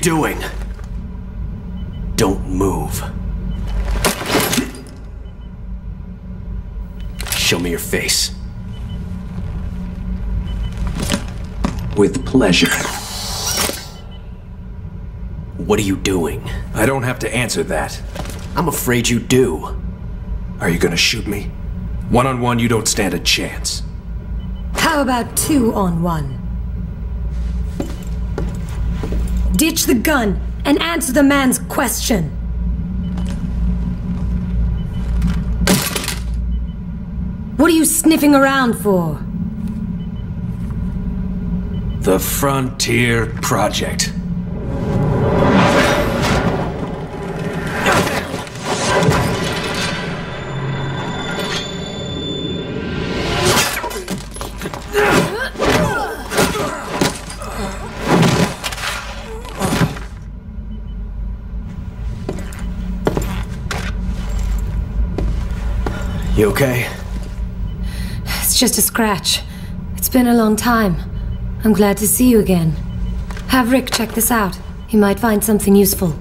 Doing? Don't move. Show me your face. With pleasure. What are you doing? I don't have to answer that. I'm afraid you do. Are you gonna shoot me? One on one, you don't stand a chance. How about two on one? Ditch the gun and answer the man's question. What are you sniffing around for? The Frontier Project. You okay? It's just a scratch. It's been a long time. I'm glad to see you again. Have Rick check this out. He might find something useful.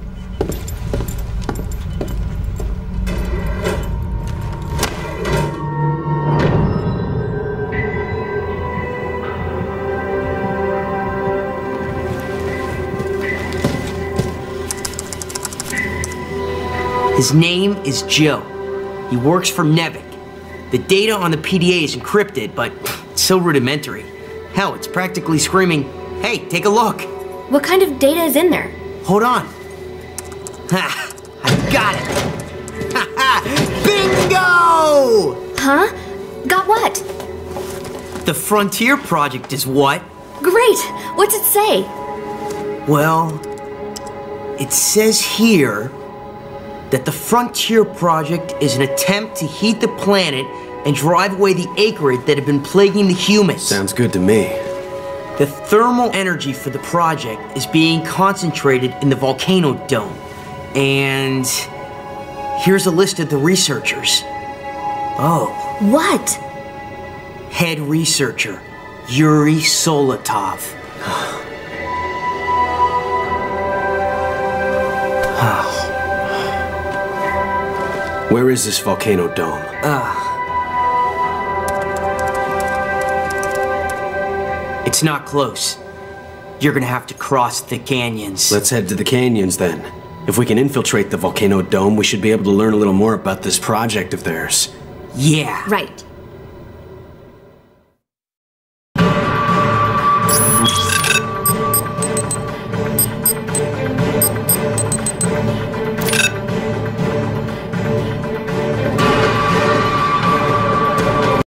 His name is Joe. He works for NEVEC. The data on the PDA is encrypted, but it's so rudimentary. Hell, it's practically screaming, hey, take a look. What kind of data is in there? Hold on. Ha! I got it! Ha ha! Bingo! Huh? Got what? The Frontier Project is what? Great! What's it say? Well, it says here that the Frontier Project is an attempt to heat the planet and drive away the Akrid that have been plaguing the humans. Sounds good to me. The thermal energy for the project is being concentrated in the volcano dome. And here's a list of the researchers. Oh, What? head researcher, Yuri Solotov. Where is this volcano dome? Ah. It's not close. You're gonna have to cross the canyons. Let's head to the canyons then. If we can infiltrate the volcano dome, we should be able to learn a little more about this project of theirs. yeah. Right.